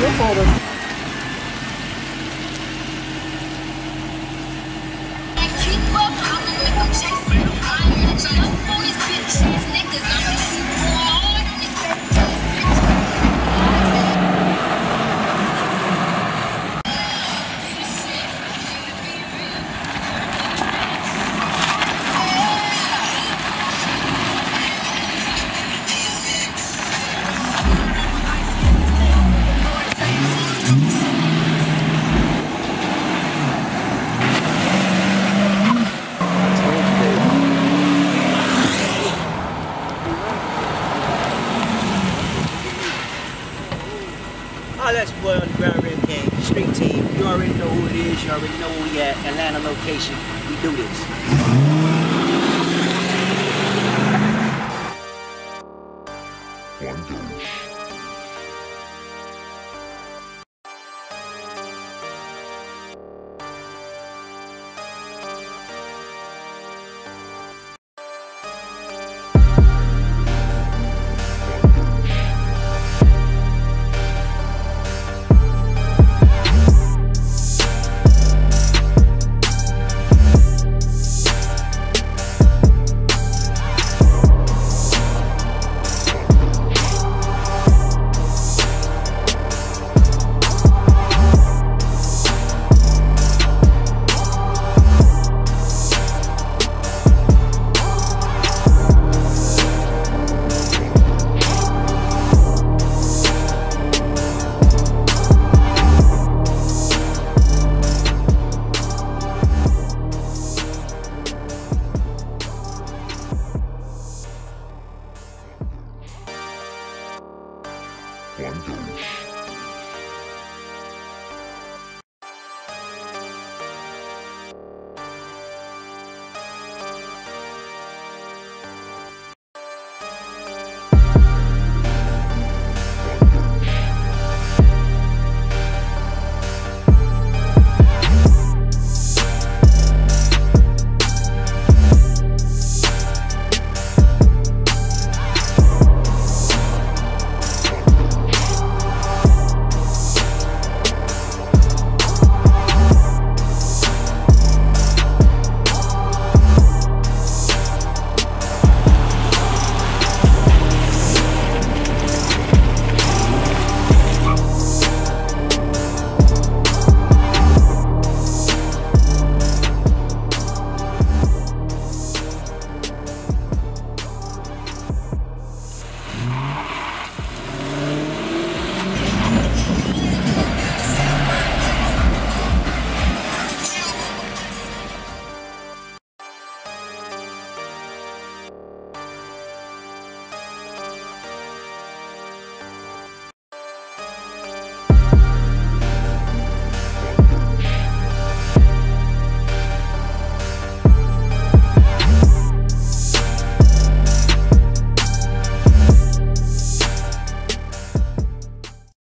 look for them. Oh, that's your boy Underground Rim Gang, Street Team. You already know who it is. You already know where we at. Atlanta location. We do this. one goes.